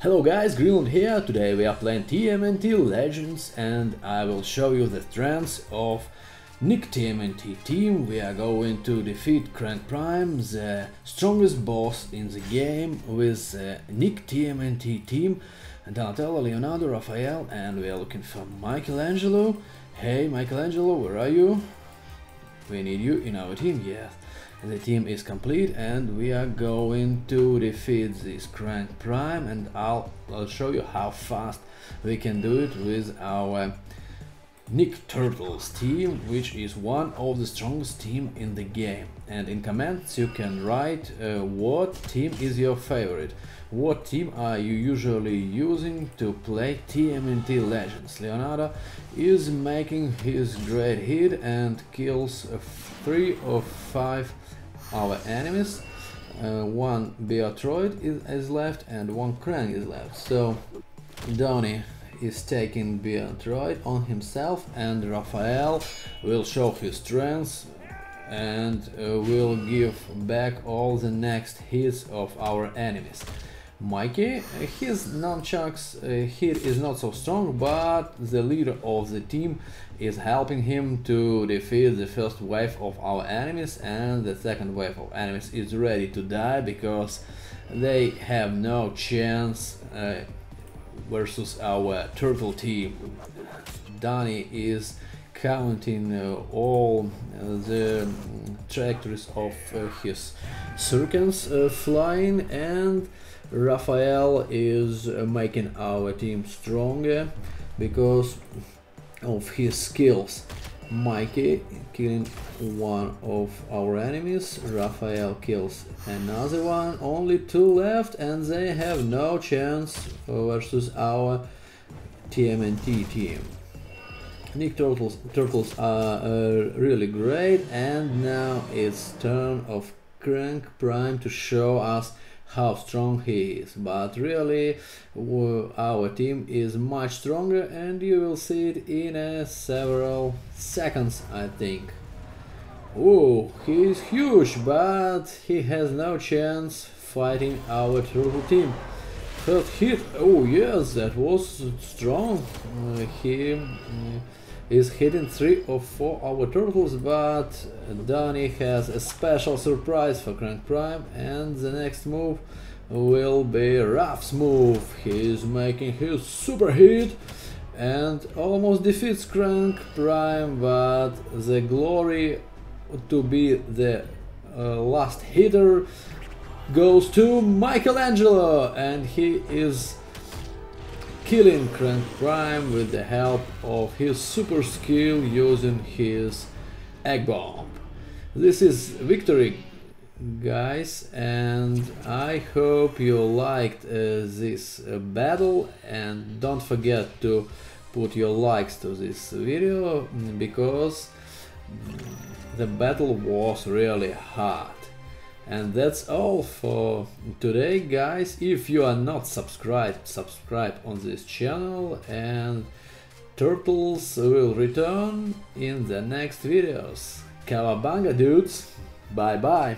Hello guys, Greenland here, today we are playing TMNT Legends and I will show you the strengths of Nick TMNT team. We are going to defeat Kraang Prime, the strongest boss in the game with uh, Nick TMNT team. Donatello, Leonardo, Raphael and we are looking for Michelangelo. Hey Michelangelo, where are you? We need you in our team, yes. The team is complete and we are going to defeat this Kraang Prime and I'll, I'll show you how fast we can do it with our Nick Turtles team, which is one of the strongest team in the game. And in comments you can write uh, what team is your favorite. What team are you usually using to play TMNT Legends? Leonardo is making his great hit and kills three of five our enemies. Uh, one Beatroid is, is, left and one Krang is left. So Donnie is taking Beatroid on himself and Raphael will show his strengths and uh, will give back all the next hits of our enemies. Mikey, his nunchucks uh, hit is not so strong, but the leader of the team is helping him to defeat the first wave of our enemies and the second wave of enemies is ready to die because they have no chance uh, versus our turtle team. Danny is counting uh, all uh, the trajectories of uh, his shurikens uh, flying and Raphael is uh, making our team stronger because of his skills. Mikey killing one of our enemies, Raphael kills another one, only two left and they have no chance versus our TMNT team. Nick Turtles, Turtles are uh, really great and now it's turn of Kraang Prime to show us how strong he is. But really our team is much stronger and you will see it in uh, several seconds I think. Oh he is huge but he has no chance fighting our turtle team first hit oh yes that was strong uh, he uh, is hitting three or four our turtles, but Danny has a special surprise for Kraang Prime, and the next move will be Raph's move. He is making his super hit and almost defeats Kraang Prime, but the glory to be the uh, last hitter goes to Michelangelo, and he is killing Kraang Prime with the help of his super skill using his egg bomb. This is victory guys and I hope you liked uh, this uh, battle and don't forget to put your likes to this video because the battle was really hard. And that's all for today guys. If you are not subscribed, subscribe on this channel and Turtles will return in the next videos. Kawabanga dudes, bye bye.